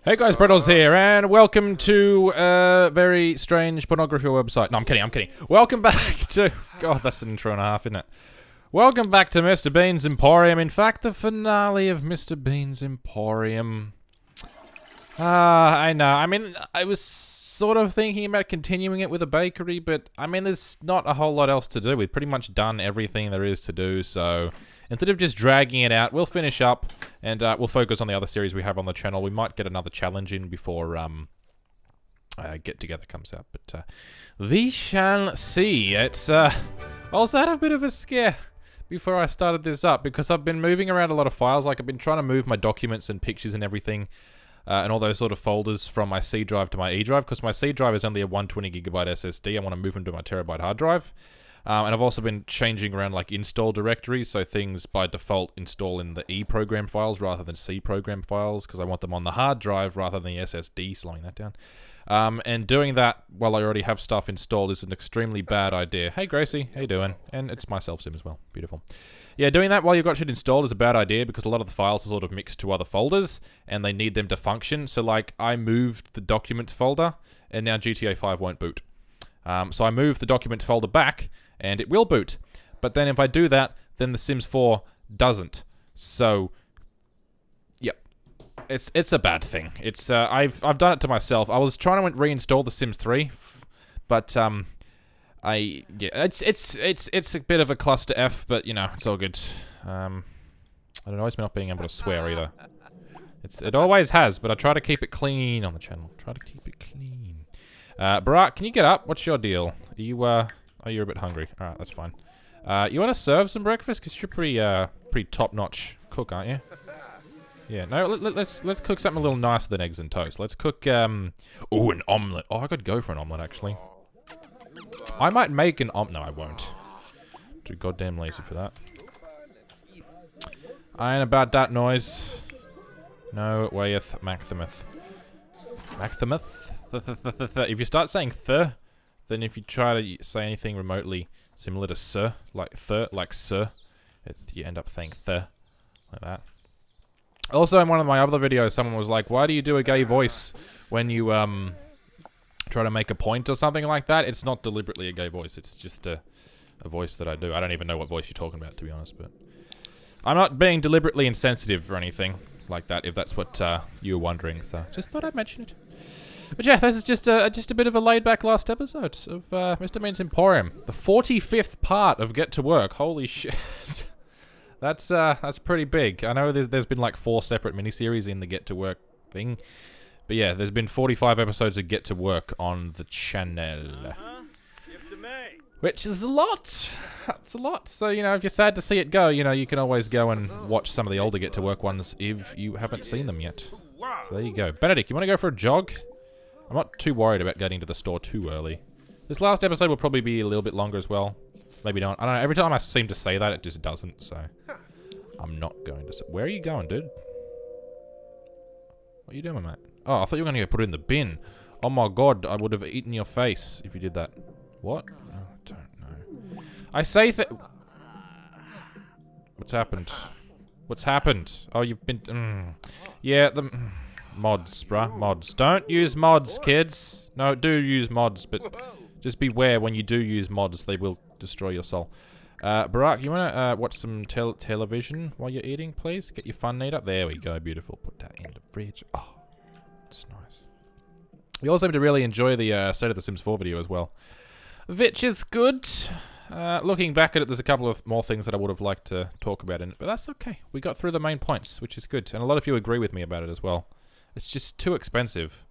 Hey guys, Brittles here, and welcome to a very strange pornography website. No, I'm kidding, I'm kidding. Welcome back to... God, that's an intro and a half, isn't it? Welcome back to Mr. Bean's Emporium. In fact, the finale of Mr. Bean's Emporium. Ah, I know. I mean, I was sort of thinking about continuing it with a bakery, but I mean, there's not a whole lot else to do. We've pretty much done everything there is to do, so instead of just dragging it out, we'll finish up and uh, we'll focus on the other series we have on the channel. We might get another challenge in before um, uh, Get Together comes out, but uh, we shall see. It's uh, also had a bit of a scare before I started this up because I've been moving around a lot of files. Like I've been trying to move my documents and pictures and everything uh, and all those sort of folders from my C drive to my E drive because my C drive is only a 120 gigabyte SSD. I want to move them to my terabyte hard drive. Um, and I've also been changing around like install directories, so things by default install in the E program files rather than C program files because I want them on the hard drive rather than the SSD, slowing that down. Um, and doing that while I already have stuff installed is an extremely bad idea. Hey Gracie, how you doing? And it's myself sim as well. Beautiful. Yeah, doing that while you've got shit installed is a bad idea because a lot of the files are sort of mixed to other folders and they need them to function. So like I moved the document folder and now GTA 5 won't boot. Um, so I moved the document folder back and it will boot. But then if I do that, then The Sims 4 doesn't. So, yep, it's it's a bad thing. It's uh, I've I've done it to myself. I was trying to reinstall The Sims 3, but um, I yeah, it's it's it's it's a bit of a cluster F, but you know it's all good. Um, I don't always not being able to swear either. It's it always has, but I try to keep it clean on the channel. Try to keep it clean. Uh, can you get up? What's your deal? Are you uh? Oh, you're a bit hungry. All right, that's fine. Uh, you want to serve some breakfast? Because you're pretty, uh, pretty top-notch cook, aren't you? Yeah, no, let, us let's, let's cook something a little nicer than eggs and toast. Let's cook, um... Oh, an omelette. Oh, I could go for an omelette, actually. I might make an om... No, I won't. Too goddamn lazy for that. I ain't about that noise. No wayeth Maximus. Maximus? If you start saying th, then if you try to say anything remotely similar to sir, like thir, like sir, you end up saying thir, like that. Also, in one of my other videos, someone was like, why do you do a gay voice when you, um, try to make a point or something like that? It's not deliberately a gay voice, it's just a, a voice that I do. I don't even know what voice you're talking about, to be honest, but... I'm not being deliberately insensitive or anything like that, if that's what uh, you were wondering, so just thought I'd mention it. But yeah, this is just a just a bit of a laid back last episode of uh, Mr. Bean's Emporium, the 45th part of Get to Work. Holy shit. that's uh, that's pretty big. I know there's, there's been like four separate miniseries in the Get to Work thing. But yeah, there's been 45 episodes of Get to Work on the channel. Uh -huh. Which is a lot. That's a lot. So, you know, if you're sad to see it go, you know, you can always go and watch some of the older Get to Work ones if you haven't seen them yet. So there you go. Benedict, you want to go for a jog? I'm not too worried about getting to the store too early. This last episode will probably be a little bit longer as well. Maybe not. I don't know. Every time I seem to say that, it just doesn't, so... I'm not going to... Where are you going, dude? What are you doing, mate? Oh, I thought you were going to go put it in the bin. Oh my god, I would have eaten your face if you did that. What? Oh, I don't know. I say that... What's happened? What's happened? Oh, you've been... Mm. Yeah, the... Mods, bruh. Mods. Don't use mods, kids. No, do use mods, but just beware when you do use mods, they will destroy your soul. Uh, Barack, you want to uh, watch some tel television while you're eating, please? Get your fun need up. There we go. Beautiful. Put that in the fridge. Oh, it's nice. You also seem to really enjoy the uh, State of the Sims 4 video as well. Which is good. Uh, looking back at it, there's a couple of more things that I would have liked to talk about in it, but that's okay. We got through the main points, which is good. And a lot of you agree with me about it as well. It's just too expensive.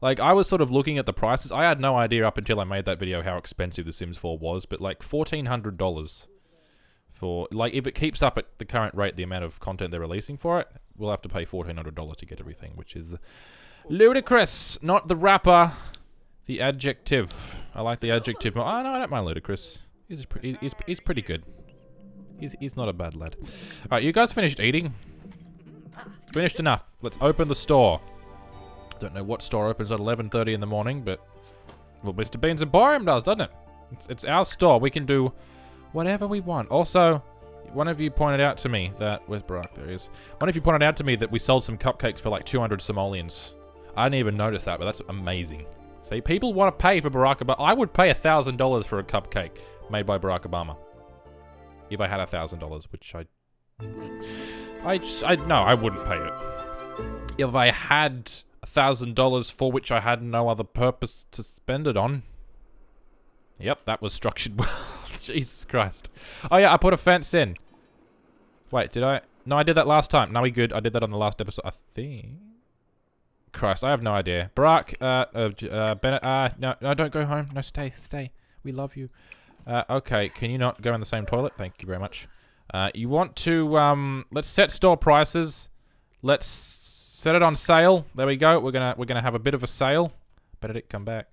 Like, I was sort of looking at the prices. I had no idea up until I made that video how expensive The Sims 4 was, but like $1,400 for... Like, if it keeps up at the current rate, the amount of content they're releasing for it, we'll have to pay $1,400 to get everything, which is ludicrous. Not the rapper, the adjective. I like the adjective. Oh, no, I don't mind ludicrous. He's, pretty, he's, he's pretty good. He's, he's not a bad lad. Alright, you guys finished eating? Finished enough. Let's open the store. Don't know what store opens at 11.30 in the morning, but... Well, Mr. Bean's Emporium does, doesn't it? It's, it's our store. We can do whatever we want. Also, one of you pointed out to me that... Where's Barack? There he is. One of you pointed out to me that we sold some cupcakes for like 200 simoleons I didn't even notice that, but that's amazing. See, people want to pay for Barack Obama. I would pay a thousand dollars for a cupcake made by Barack Obama. If I had a thousand dollars, which I, I just, I no, I wouldn't pay it. If I had a thousand dollars for which I had no other purpose to spend it on. Yep, that was structured well. Jesus Christ. Oh yeah, I put a fence in. Wait, did I? No, I did that last time. Now we good. I did that on the last episode. I think. Christ, I have no idea. Barack, uh, uh, uh, Bennett, uh, no, no, don't go home. No, stay, stay. We love you. Uh, okay, can you not go in the same toilet? Thank you very much. Uh, you want to, um, let's set store prices. Let's set it on sale. There we go. We're gonna, we're gonna have a bit of a sale. Benedict, come back.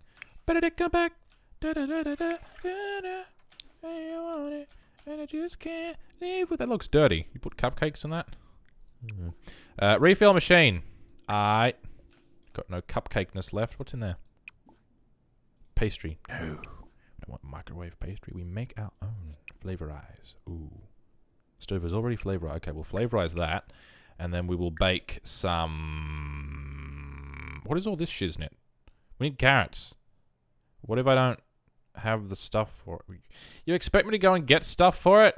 Benedict, come back. Da da da da da da. I want it, and I just can't live with. That looks dirty. You put cupcakes on that. Mm. Uh, refill machine. I got no cupcakeness left. What's in there? Pastry. No. I don't want microwave pastry. We make our own. Flavorize. Ooh. Stove is already flavorized. Okay, we'll flavorize that. And then we will bake some... What is all this shiznit? We need carrots. What if I don't have the stuff for it. You expect me to go and get stuff for it?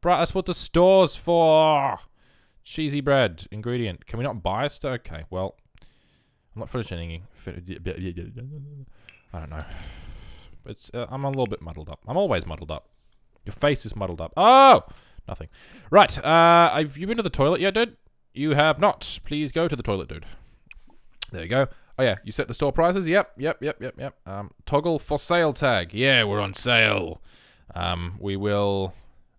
Bro, that's what the store's for. Cheesy bread. Ingredient. Can we not buy stuff? Okay, well. I'm not finishing I don't know. It's, uh, I'm a little bit muddled up. I'm always muddled up. Your face is muddled up. Oh! Nothing. Right, uh, have you been to the toilet yet, dude? You have not. Please go to the toilet, dude. There you go. Oh yeah, you set the store prices? Yep, yep, yep, yep, yep. Um, toggle for sale tag. Yeah, we're on sale. Um, we will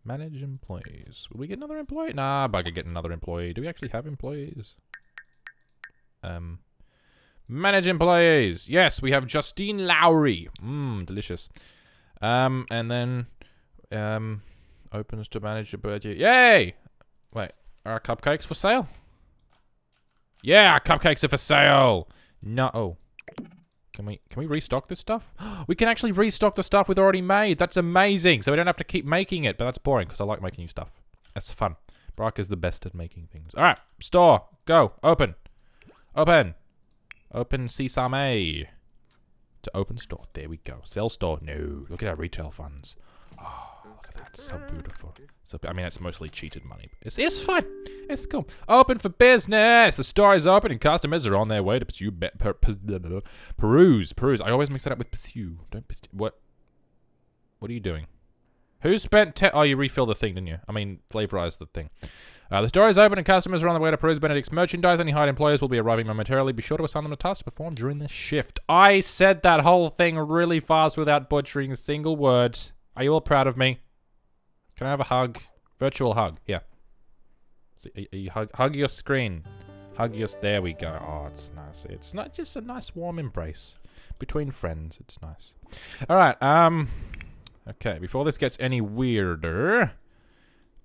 manage employees. Will we get another employee? Nah, bugger get another employee. Do we actually have employees? Um, manage employees. Yes, we have Justine Lowry. Mmm, delicious. Um, and then, um, opens to manage a budget. Yay! Wait, are our cupcakes for sale? Yeah, cupcakes are for sale. No. Oh. Can we can we restock this stuff? we can actually restock the stuff we've already made. That's amazing. So we don't have to keep making it. But that's boring because I like making stuff. That's fun. Brock is the best at making things. All right. Store. Go. Open. Open. Open Sesame. To open store. There we go. Sell store. No. Look at our retail funds. Oh. It's so beautiful. So I mean, it's mostly cheated money. It's it's fine. It's cool. Open for business. The store is open and customers are on their way to pursue per, per, peruse peruse. I always mix that up with pursue. Don't pursue. What? What are you doing? Who spent ten? Oh, you refill the thing, didn't you? I mean, flavorize the thing. Uh, the store is open and customers are on their way to peruse Benedict's merchandise. Any hired employees will be arriving momentarily. Be sure to assign them a task to perform during the shift. I said that whole thing really fast without butchering a single word. Are you all proud of me? Can I have a hug? Virtual hug. Yeah. See, you hug, hug your screen. Hug your... There we go. Oh, it's nice. It's not just a nice warm embrace. Between friends. It's nice. Alright, um... Okay, before this gets any weirder...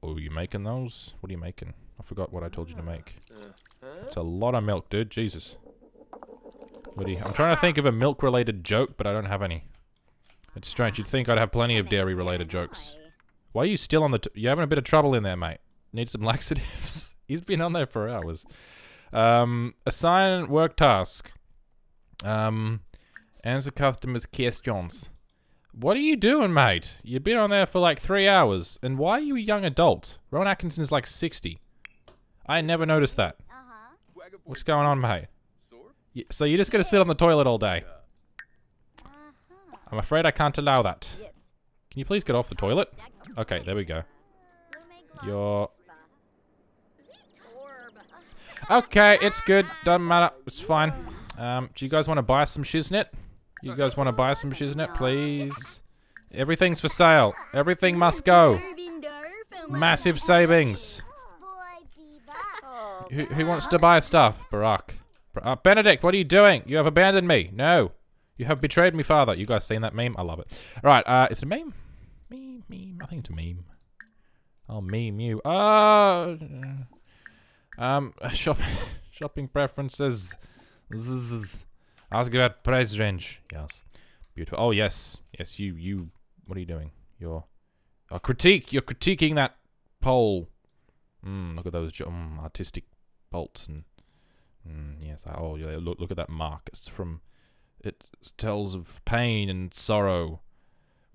Oh, you making those? What are you making? I forgot what I told you to make. It's a lot of milk, dude. Jesus. What are you, I'm trying to think of a milk-related joke, but I don't have any. It's strange. You'd think I'd have plenty of dairy-related jokes. Why are you still on the... You're having a bit of trouble in there, mate. Need some laxatives. He's been on there for hours. Um, assign work task. Um, answer customers' questions. What are you doing, mate? You've been on there for like three hours. And why are you a young adult? Rowan Atkinson is like 60. I never noticed that. Uh-huh. What's going on, mate? So you're just going to sit on the toilet all day? I'm afraid I can't allow that. Can you please get off the toilet? Okay, there we go. You're... Okay, it's good. Doesn't matter. It's fine. Um, do you guys want to buy some shiznit? You guys want to buy some shiznit, please? Everything's for sale. Everything must go. Massive savings. Who, who wants to buy stuff? Barack. Uh, Benedict, what are you doing? You have abandoned me. No. You have betrayed me, father. You guys seen that meme? I love it. All right, uh, is it a meme? Meme, meme, nothing to meme. I'll meme you. Oh! Um, shop, shopping preferences. Ask about price range. Yes. Beautiful. Oh, yes. Yes, you, you, what are you doing? You're, oh, critique. You're critiquing that pole. Mm, look at those mm, artistic bolts and Mm, yes. Oh, yeah. Look, look at that mark. It's from. It tells of pain and sorrow,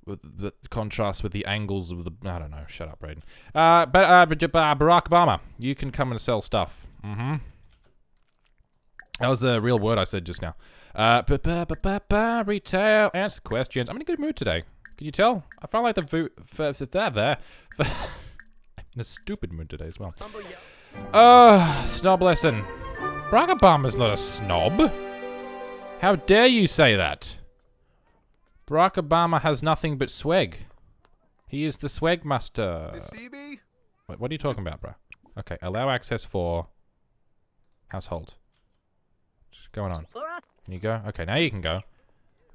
with the contrast with the angles of the. I don't know. Shut up, Braden. Uh, but uh, Barack Obama, you can come and sell stuff. Mm-hmm. That was the real word I said just now. Uh, ba ba ba retail answer questions. I'm in a good mood today. Can you tell? I felt like the vo- f- f- there there. I'm in a stupid mood today as well. Uh, snob lesson. Barack Obama's not a snob. How dare you say that? Barack Obama has nothing but swag. He is the swag master. Wait, what are you talking about, bro? Okay, allow access for household. What's going on? Can you go? Okay, now you can go.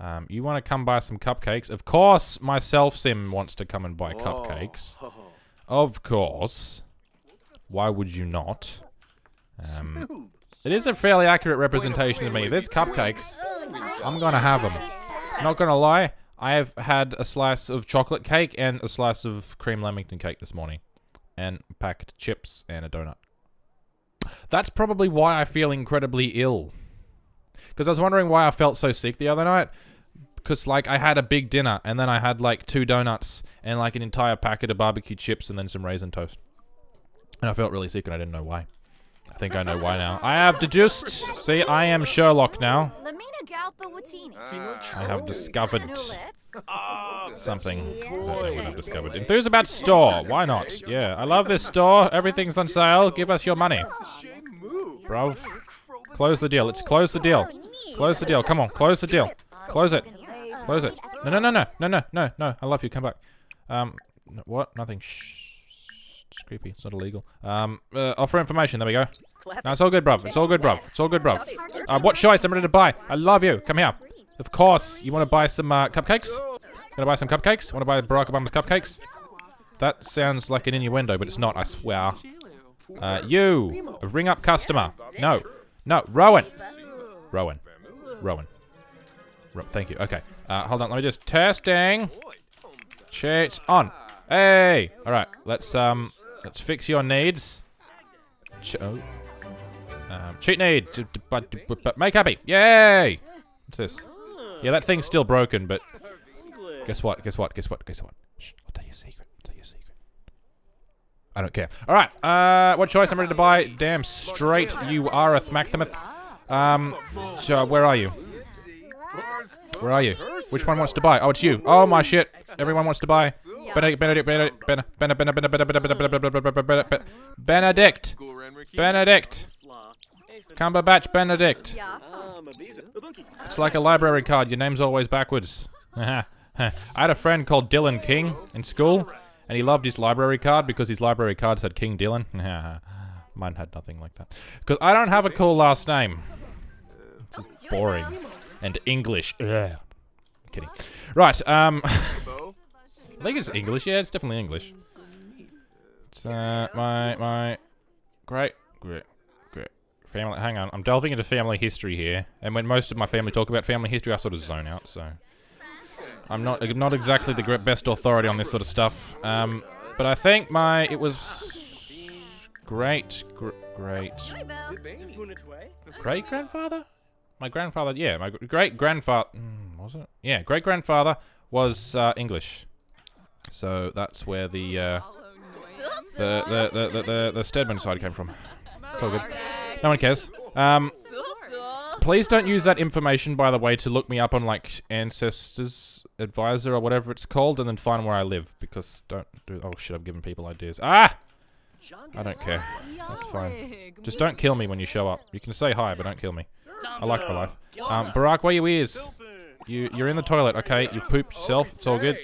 Um, you want to come buy some cupcakes? Of course, myself sim wants to come and buy cupcakes. Of course. Why would you not? Um, it is a fairly accurate representation of me. If there's cupcakes, I'm gonna have them. Not gonna lie, I have had a slice of chocolate cake and a slice of cream lamington cake this morning. And packed chips and a donut. That's probably why I feel incredibly ill. Because I was wondering why I felt so sick the other night. Because, like, I had a big dinner, and then I had, like, two donuts, and, like, an entire packet of barbecue chips, and then some raisin toast. And I felt really sick, and I didn't know why. I think I know why now. I have deduced. See, I am Sherlock now. I have discovered something that I would have discovered. Enthuse about store. Why not? Yeah, I love this store. Everything's on sale. Give us your money. Bruv. Close the deal. Let's close the deal. Close the deal. Come on. Close the deal. Close it. Close it. No, no, no, no. No, no, no, no. I love you. Come back. Um, what? Nothing. Shh. It's creepy. It's not illegal. Um, uh, offer information. There we go. No, it's all good, bruv. It's all good, bruv. It's all good, bruv. Uh, what choice? I'm ready to buy. I love you. Come here. Of course. You want to buy some uh, cupcakes? Gonna buy some cupcakes? Want to buy Barack Obama's cupcakes? That sounds like an innuendo, but it's not, I swear. Uh, you! A ring up customer. No. No. Rowan! Rowan. Rowan. Ro thank you. Okay. Uh, hold on. Let me just... Testing! Cheats on. Hey! Alright. Let's, um... Let's fix your needs. Ch oh. Um, cheat but make happy. Yay! What's this? Yeah, that thing's still broken, but... Guess what? Guess what? Guess what? Guess what? Shh, I'll tell you a secret. I'll tell you a secret. I don't care. Alright, uh, what choice I'm ready to buy? Damn straight you are a Thmakthamith. Um, so where are you? Where are you? Which one wants to buy? Oh, it's you. Oh my shit. Everyone wants to buy. Benedict, Benedict, Benedict, Benedict, Benedict, Benedict. Cumberbatch Benedict. It's like a library card. Your name's always backwards. I had a friend called Dylan King in school, and he loved his library card because his library card said King Dylan. Mine had nothing like that. Because I don't have a cool last name. It's boring. And English. Ugh. kidding. Right, um... I think it's English. Yeah, it's definitely English. It's, uh, my, my... Great, great, great. Family, hang on. I'm delving into family history here. And when most of my family talk about family history, I sort of zone out, so... I'm not I'm not exactly the best authority on this sort of stuff. Um, but I think my it was great gr great great grandfather. My grandfather, yeah, my great grandfather mm, was it? Yeah, great grandfather was uh, English. So that's where the uh, the, the, the the the Stedman side came from. It's all good. No one cares. Um, please don't use that information, by the way, to look me up on like ancestors advisor or whatever it's called, and then find where I live. Because don't do. Oh shit! I've given people ideas. Ah! I don't care. That's fine. Just don't kill me when you show up. You can say hi, but don't kill me. I like my life. Um, Barack, where your ears? You you're in the toilet. Okay, you pooped yourself. It's all good.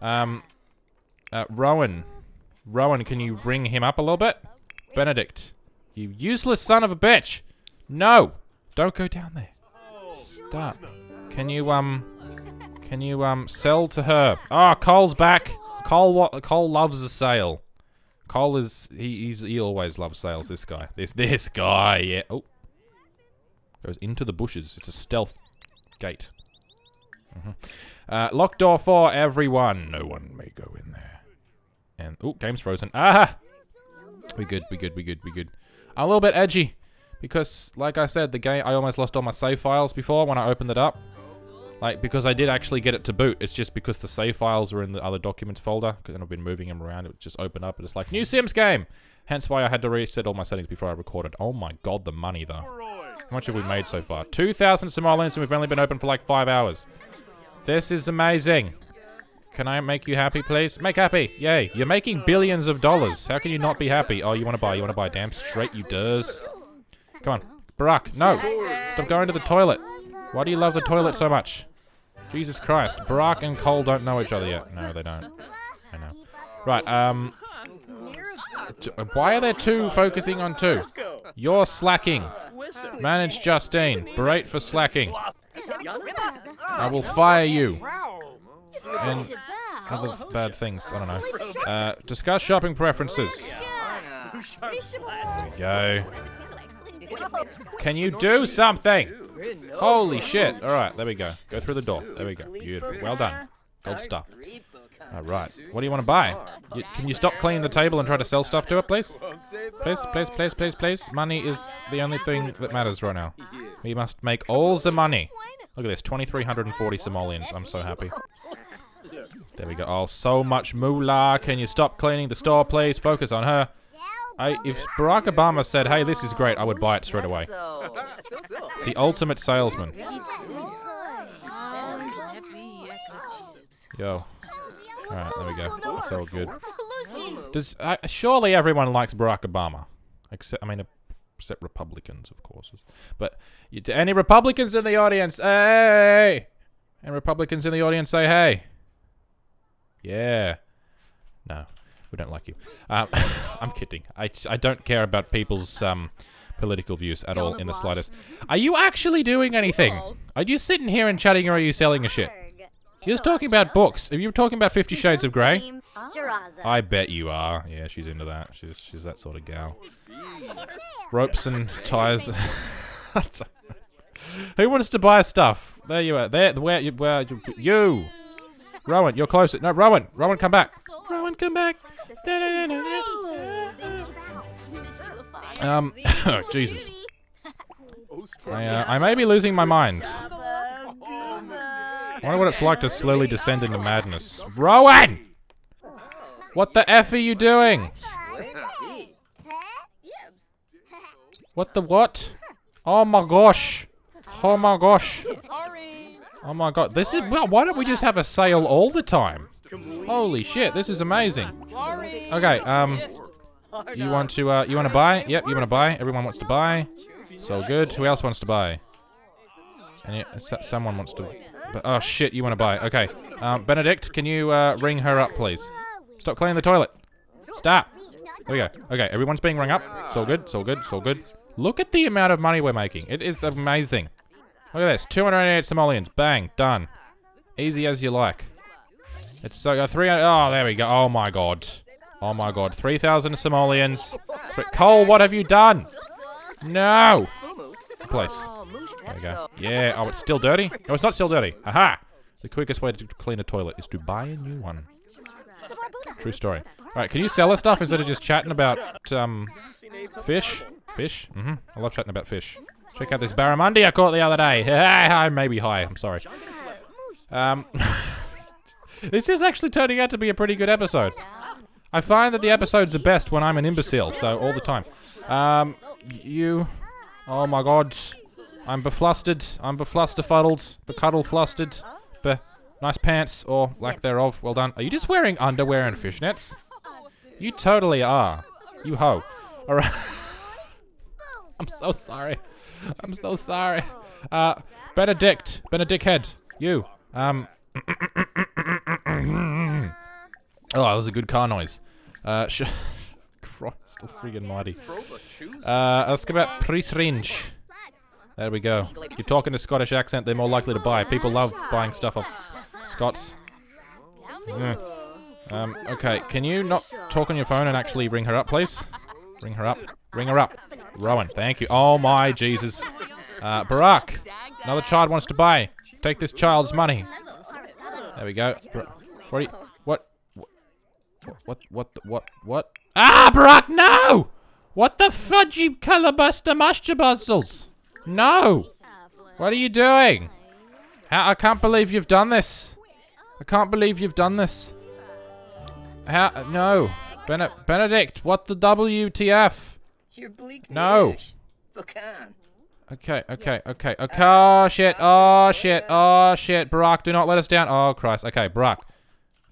Um, uh, Rowan, Rowan, can you bring him up a little bit? Benedict, you useless son of a bitch! No, don't go down there. Stop. Can you um? Can you, um, sell to her? Ah, oh, Cole's back. Cole, what? Cole loves a sale. Cole is, he, he's, he always loves sales, this guy. This, this guy, yeah. Oh. Goes into the bushes. It's a stealth gate. Mm -hmm. uh, lock door for everyone. No one may go in there. And, oh, game's frozen. Ah! We good, we good, we good, we good. A little bit edgy. because, like I said, the game I almost lost all my save files before when I opened it up. Like, because I did actually get it to boot. It's just because the save files were in the other documents folder. Because I've been moving them around. It would just open up and it's like, new Sims game! Hence why I had to reset all my settings before I recorded. Oh my god, the money though. How much have we made so far? 2,000 simoleons and we've only been open for like five hours. This is amazing. Can I make you happy, please? Make happy. Yay. You're making billions of dollars. How can you not be happy? Oh, you want to buy. You want to buy. Damn straight you does. Come on. Barack, no. Stop going to the toilet. Why do you love the toilet so much? Jesus Christ. Barack and Cole don't know each other yet. No, they don't. I know. Right, um... Why are there two focusing on two? You're slacking. Manage Justine. Berate for slacking. I will fire you. And other bad things. I don't know. Uh, discuss shopping preferences. There we go. Can you do something? Holy shit. Alright, there we go. Go through the door. There we go. Beautiful. Well done. Gold star. Alright. What do you want to buy? You, can you stop cleaning the table and try to sell stuff to it, please? Please, please, please, please, please. Money is the only thing that matters right now. We must make all the money. Look at this. 2,340 simoleons. I'm so happy. There we go. Oh, so much moolah. Can you stop cleaning the store, please? Focus on her. I, if Barack Obama said, hey, this is great, I would buy it straight away. The ultimate salesman. Yo. Alright, there we go. All good. Does uh, Surely everyone likes Barack Obama. Except, I mean, except Republicans, of course. But you, any Republicans in the audience, hey! And Republicans in the audience say, hey. Yeah. No. We don't like you. Um, I'm kidding. I, I don't care about people's um, political views at all in the slightest. Are you actually doing anything? Are you sitting here and chatting or are you selling a shit? You're just talking about books. Are you talking about Fifty Shades of Grey? I bet you are. Yeah, she's into that. She's she's that sort of gal. Ropes and ties. Who wants to buy stuff? There you are. There, where you, where you? Rowan, you're closer. No, Rowan. Rowan, come back. Rowan, come back. Um, oh, Jesus. I, uh, I may be losing my mind. I wonder what it's like to slowly descend into madness. Rowan! What the F are you doing? What the what? Oh my gosh. Oh my gosh. Oh my god. This is, well, why don't we just have a sale all the time? Holy shit, this is amazing. Okay, um, you want to, uh, you want to buy? Yep, you want to buy. Everyone wants to buy. So good. Who else wants to buy? And someone wants to, but, oh shit, you want to buy. Okay, um, Benedict, can you, uh, ring her up, please? Stop cleaning the toilet. Stop. There we go. Okay, everyone's being rung up. It's all good, it's all good, it's all good. Look at the amount of money we're making. It is amazing. Look at this, 288 simoleons. Bang, done. Easy as you like. It's so uh, 300. Oh, there we go. Oh my god. Oh my god. 3,000 simoleons. Cole, what have you done? No. Place. There we go. Yeah. Oh, it's still dirty? Oh, it's not still dirty. Aha. The quickest way to clean a toilet is to buy a new one. True story. Alright, can you sell us stuff instead of just chatting about, um, fish? Fish? Mm-hmm. I love chatting about fish. Check out this barramundi I caught the other day. Hey, hi, maybe high. I'm sorry. Um... This is actually turning out to be a pretty good episode. I find that the episodes are best when I'm an imbecile, so all the time. Um, you... Oh my god. I'm beflustered. I'm beflusterfuddled. Becuddle flustered. Be nice pants, or lack thereof. Well done. Are you just wearing underwear and fishnets? You totally are. You ho. Alright. I'm so sorry. I'm so sorry. Uh, Benedict. Benedict head. You. Um... oh, that was a good car noise. Uh, Christ, friggin' mighty. Uh, let's about price range. There we go. You're talking a Scottish accent, they're more likely to buy. People love buying stuff off Scots. Yeah. Um, okay, can you not talk on your phone and actually ring her up, please? Ring her up. Ring her up. Rowan, thank you. Oh my Jesus. Uh, Barack, another child wants to buy. Take this child's money. There we go. What? You, what? What? What? What? What? Ah, Barack! No! What the fudgy calabuster mushtabustles? No! What are you doing? How, I can't believe you've done this. I can't believe you've done this. How? No. Bene Benedict, what the WTF? You're bleak No. Okay, okay, okay, okay. Oh, shit. Oh, shit. Oh, shit. Barack, do not let us down. Oh, Christ. Okay, Barack.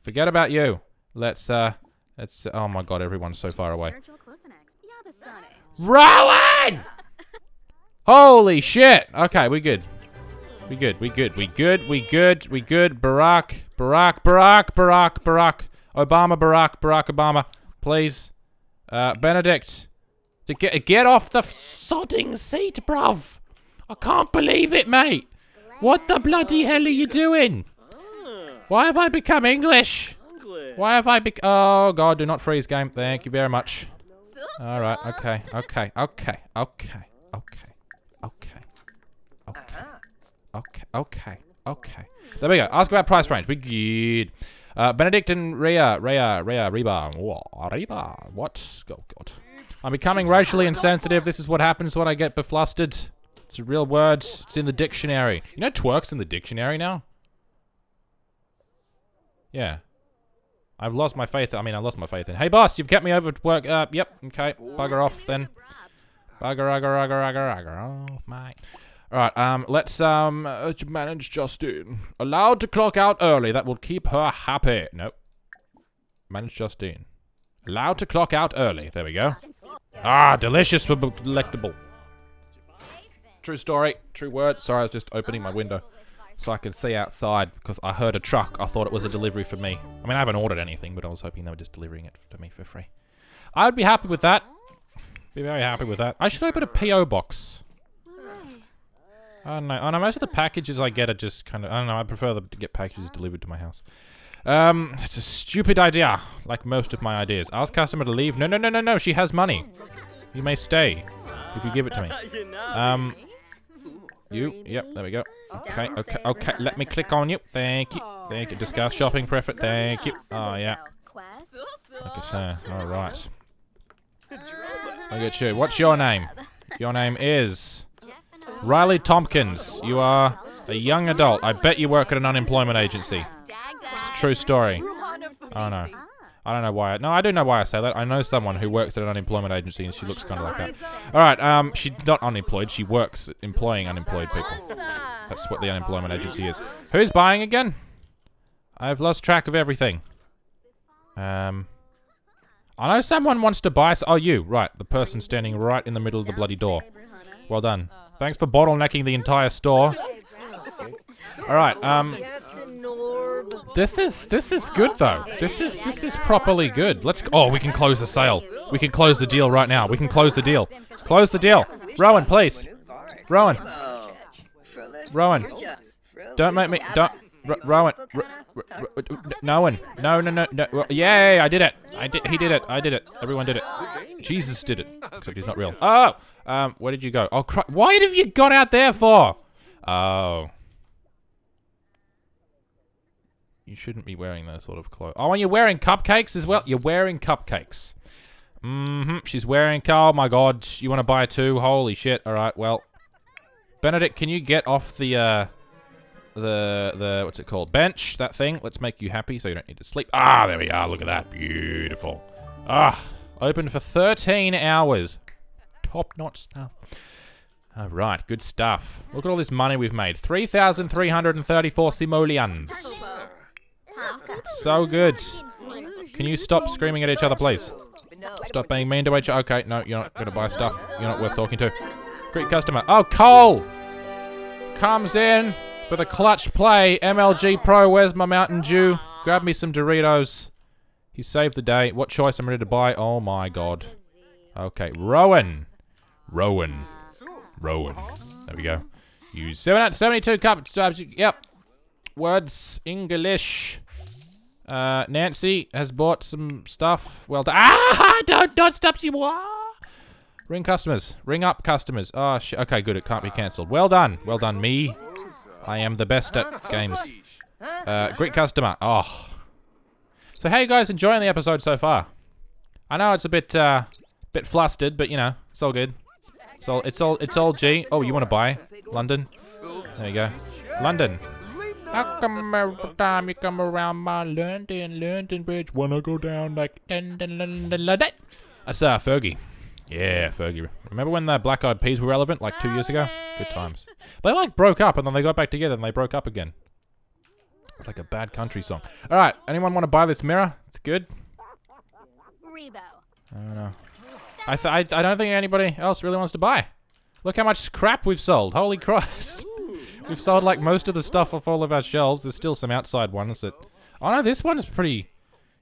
Forget about you. Let's, uh, let's, oh my god, everyone's so far away. Rowan! Holy shit. Okay, we good. We good, we good, we good, we good, we good. Barack, Barack, Barack, Barack, Barack. Obama, Barack, Barack Obama. Please. Uh, Benedict. Get, get off the sodding seat, bruv. I can't believe it, mate. What the bloody hell are you doing? Why have I become English? Why have I bec- Oh, God, do not freeze game. Thank you very much. All right, okay, okay, okay, okay, okay, okay, okay, okay. There we go. Ask about price range. We good. Uh, Benedict and Rhea, Rhea, Rhea, Reba. Whoa, Reba. What? Oh, God. I'm becoming racially insensitive. This is what happens when I get beflustered. It's a real word. It's in the dictionary. You know twerk's in the dictionary now? Yeah. I've lost my faith. I mean, I lost my faith in. Hey, boss, you've kept me over to work. Uh, yep. Okay. Bugger off then. Bugger, bugger, bugger, bugger, bugger off, mate. All right. Um, let's um manage Justine. Allowed to clock out early. That will keep her happy. Nope. Manage Justine. Allowed to clock out early. There we go. Ah, delicious but delectable. True story. True word. Sorry, I was just opening my window so I could see outside because I heard a truck. I thought it was a delivery for me. I mean, I haven't ordered anything, but I was hoping they were just delivering it to me for free. I'd be happy with that. Be very happy with that. I should open a PO box. I don't know. Oh, no, most of the packages I get are just kind of... I don't know. I prefer to get packages delivered to my house. Um, it's a stupid idea, like most of my ideas. Ask customer to leave. No, no, no, no, no. She has money. You may stay if you give it to me. Um, you. Yep, there we go. Okay, okay, okay. Let me click on you. Thank you. Thank you. Discuss shopping preference. Thank you. Oh, yeah. Look at her. All right. Look at you. What's your name? Your name is Riley Tompkins. You are a young adult. I bet you work at an unemployment agency. It's a true story. Oh, no. I don't know why. I, no, I do know why I say that. I know someone who works at an unemployment agency and she looks kind of like that. All right, um, she's not unemployed. She works employing unemployed people. That's what the unemployment agency is. Who's buying again? I've lost track of everything. Um, I know someone wants to buy. Oh, you. Right, the person standing right in the middle of the bloody door. Well done. Thanks for bottlenecking the entire store. All right, um... This is this is good though. This is this is properly good. Let's oh we can close the sale. We can close the deal right now. We can close the deal. Close the deal. Rowan, please. Rowan. Rowan. Don't make me don't R Rowan. R R no one. No no no no. Yay! I did it. I did. He did it. I did it. Everyone did it. Jesus did it. Except he's not real. Oh. Um. Where did you go? Oh. Cry Why have you gone out there for? Oh. You shouldn't be wearing those sort of clothes. Oh, and you're wearing cupcakes as well? You're wearing cupcakes. Mm-hmm. She's wearing... Oh, my God. You want to buy two? Holy shit. All right, well. Benedict, can you get off the, uh... The, the... What's it called? Bench, that thing. Let's make you happy so you don't need to sleep. Ah, there we are. Look at that. Beautiful. Ah, open for 13 hours. Top-notch stuff. All right, good stuff. Look at all this money we've made. 3,334 simoleons. So good. Can you stop screaming at each other, please? Stop being mean to each other. Okay, no, you're not going to buy stuff. You're not worth talking to. Great customer. Oh, Cole! Comes in for the clutch play. MLG Pro, where's my Mountain Dew? Grab me some Doritos. He saved the day. What choice am I'm ready to buy? Oh my god. Okay, Rowan. Rowan. Rowan. There we go. Use seventy-two cups. Yep. Words. English. Uh, Nancy has bought some stuff. Well done. Ah! Don't, don't stop you. Ah! Ring customers. Ring up customers. Oh. Okay, good. It can't be cancelled. Well done. Well done, me. I am the best at games. Uh, great customer. Oh. So how you guys enjoying the episode so far? I know it's a bit, uh, Bit flustered, but you know, it's all good. It's all, it's all, it's all G. Oh, you want to buy London? There you go, London. How come every time you come around my London, London Bridge, wanna go down like London, London, London? That's uh, Fergie. Yeah, Fergie. Remember when the Black Eyed Peas were relevant, like two years ago? Good times. They like broke up and then they got back together and they broke up again. It's like a bad country song. All right, anyone want to buy this mirror? It's good. Rebo. I don't know. I, th I, I don't think anybody else really wants to buy. Look how much crap we've sold. Holy Christ. we've sold like most of the stuff off all of our shelves. There's still some outside ones that... Oh no, this one's pretty...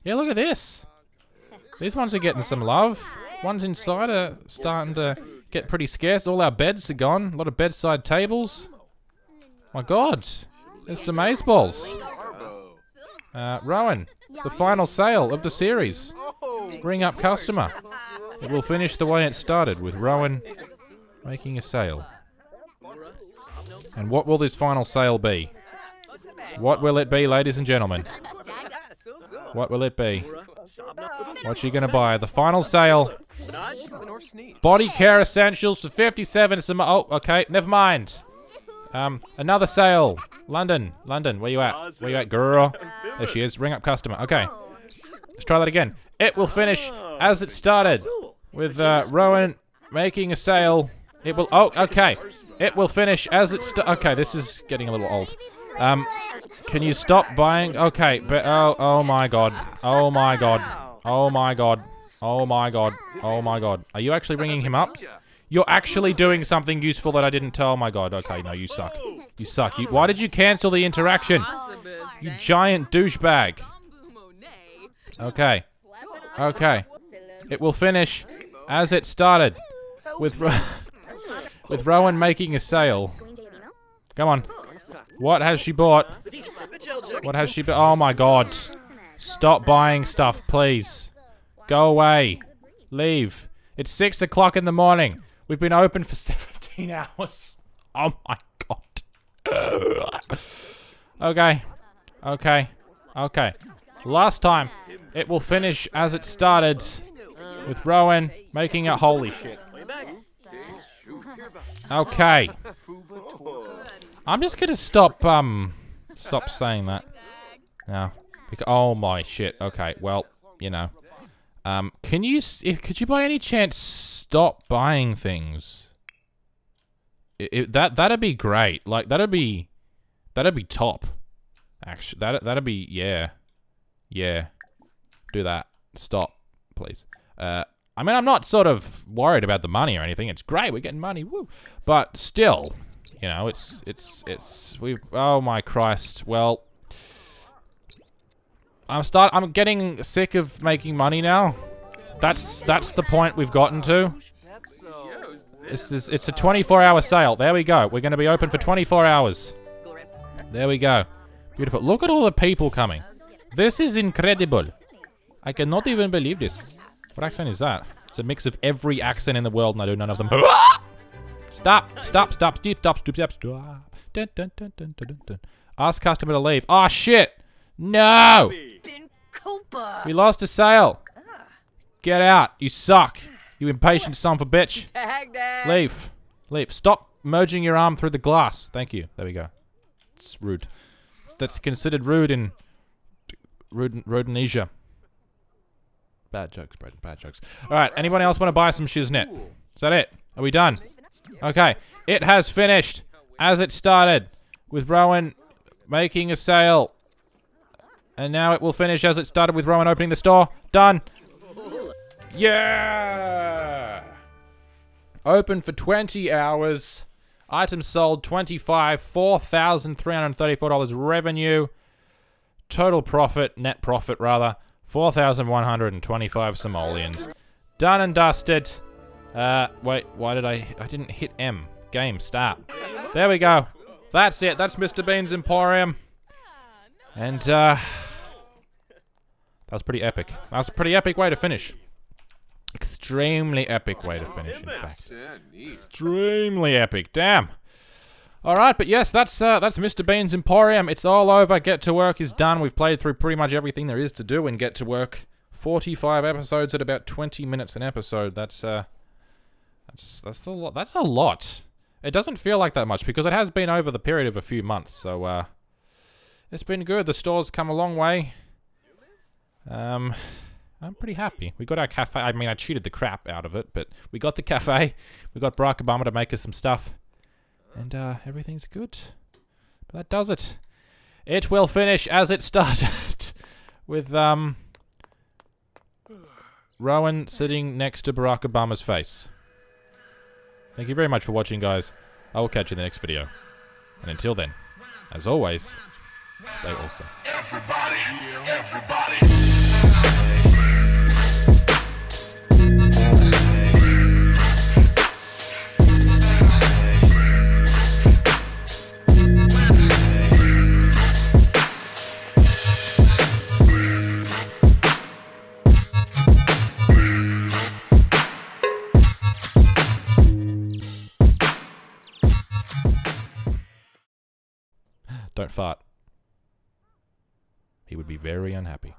Yeah, look at this. These ones are getting some love. Ones inside are starting to get pretty scarce. All our beds are gone. A lot of bedside tables. My god. There's some ace balls. Uh, Rowan, the final sale of the series. Ring up customer. It will finish the way it started, with Rowan making a sale. And what will this final sale be? What will it be, ladies and gentlemen? What will it be? What's she gonna buy? The final sale. Body care essentials for 57 some oh okay, never mind. Um another sale. London. London, where you at? Where you at, girl? There she is. Ring up customer. Okay. Let's try that again. It will finish as it started with uh, Rowan making a sale. It will. Oh, okay. It will finish as it. Okay, this is getting a little old. Um, can you stop buying? Okay, but oh, oh my god, oh my god, oh my god, oh my god, oh my god. Are you actually ringing him up? You're actually doing something useful that I didn't tell. Oh my god. Okay, no, you suck. You suck. You. Why did you cancel the interaction? You giant douchebag. Okay. Okay. It will finish as it started with Ro with Rowan making a sale. Come on. What has she bought? What has she bought? Oh my god. Stop buying stuff, please. Go away. Leave. It's 6 o'clock in the morning. We've been open for 17 hours. Oh my god. okay. Okay. Okay. Last time, it will finish as it started with Rowan making a holy shit. Okay. I'm just gonna stop, um, stop saying that. No. Because, oh my shit. Okay, well, you know. Um, can you, if, could you by any chance stop buying things? It, it, that, that'd be great. Like, that'd be, that'd be top. Actually, that, that'd be, yeah. Yeah. Do that. Stop, please. Uh, I mean, I'm not sort of worried about the money or anything. It's great. We're getting money. Woo. But still, you know, it's, it's, it's, we've, oh my Christ. Well, I'm start, I'm getting sick of making money now. That's, that's the point we've gotten to. This is, it's a 24 hour sale. There we go. We're going to be open for 24 hours. There we go. Beautiful. Look at all the people coming. This is incredible. I cannot even believe this. What accent is that? It's a mix of every accent in the world and I do none of them. stop, stop, stop, stop, stop, stop, stop, stop. Dun, dun, dun, dun, dun, dun. Ask customer to leave. Oh, shit. No. We lost a sale. Get out. You suck. You impatient son of a bitch. Leave. Leave. Stop merging your arm through the glass. Thank you. There we go. It's rude. That's considered rude in Rod Rhodesia. Bad jokes, Braden. Bad jokes. All right. Anyone else want to buy some shiznit? Is that it? Are we done? Okay. It has finished as it started with Rowan making a sale. And now it will finish as it started with Rowan opening the store. Done. Yeah. Open for 20 hours. Items sold 25, $4,334 revenue. Total profit, net profit rather, 4,125 simoleons. Done and dusted. Uh, wait, why did I, I didn't hit M. Game, start. There we go. That's it, that's Mr. Bean's Emporium. And, uh, that was pretty epic. That was a pretty epic way to finish. Extremely epic way to finish, in fact. Extremely epic. Damn. All right, but yes, that's uh, that's Mr. Bean's Emporium. It's all over. Get to work is done. We've played through pretty much everything there is to do in Get to Work 45 episodes at about 20 minutes an episode. That's uh that's that's a lot. That's a lot. It doesn't feel like that much because it has been over the period of a few months. So uh it's been good. The store's come a long way. Um I'm pretty happy. We got our cafe. I mean, I cheated the crap out of it, but we got the cafe. We got Barack Obama to make us some stuff. And uh, everything's good. But that does it. It will finish as it started. with, um... Rowan sitting next to Barack Obama's face. Thank you very much for watching, guys. I will catch you in the next video. And until then, as always, stay awesome. Everybody, everybody. Don't. He would be very unhappy.